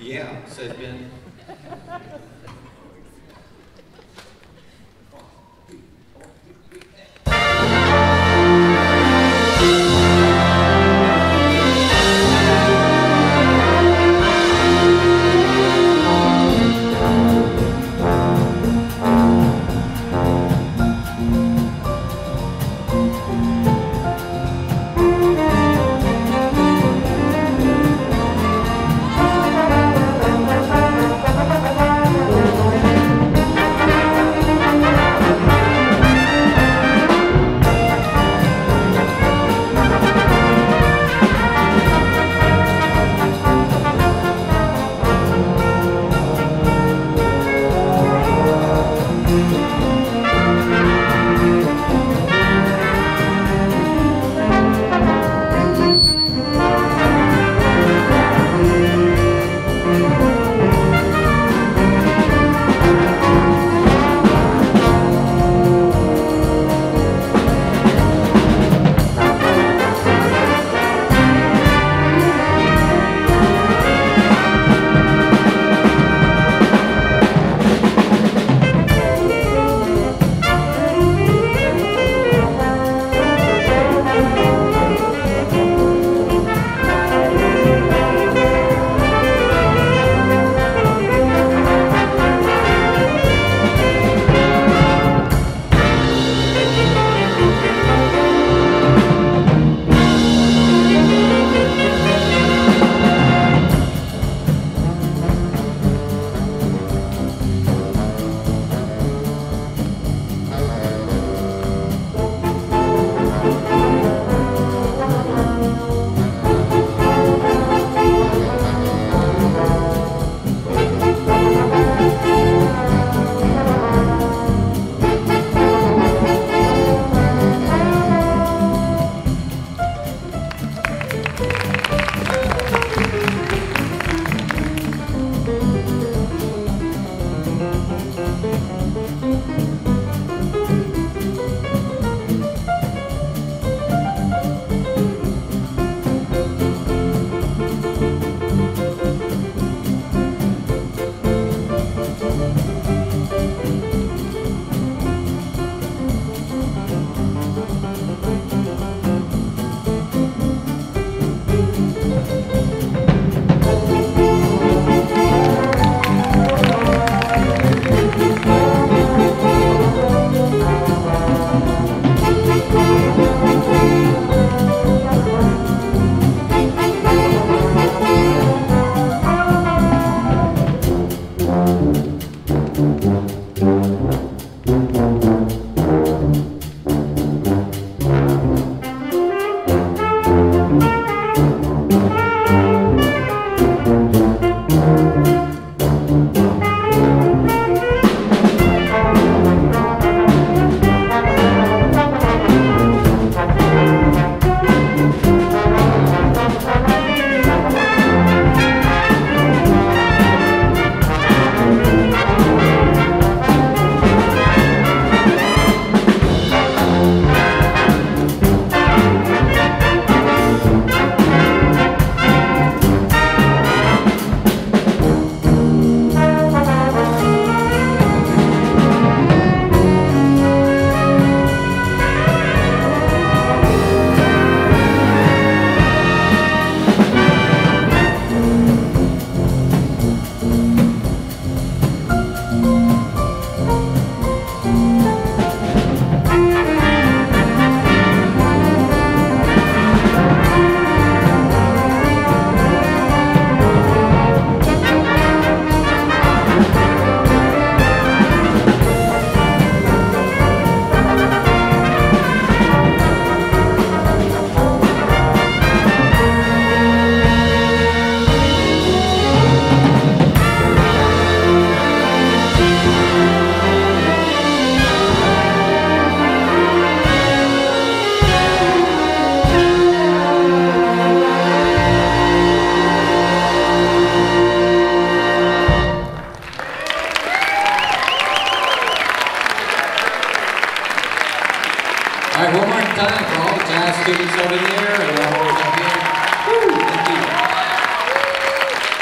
Yeah, says Ben. All right, one more time for all the jazz students over there and all up here.